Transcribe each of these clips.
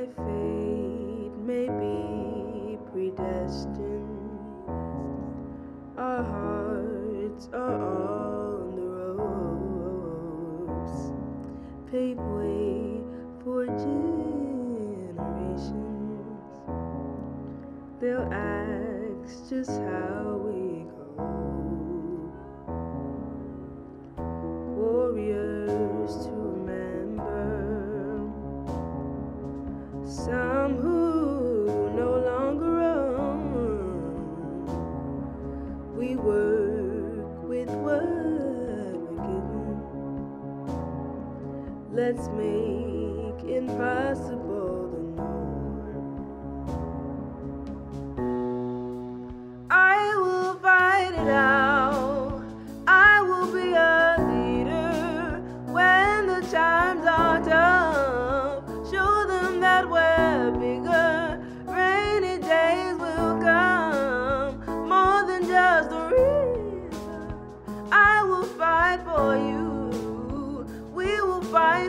my fate may be predestined. Our hearts are on the ropes. Pave way for generations. They'll ask just how we Let's make impossible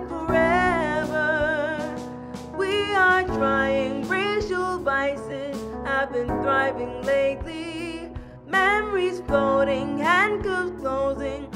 forever. We are trying. Racial vices have been thriving lately. Memories floating, handcuffs closing.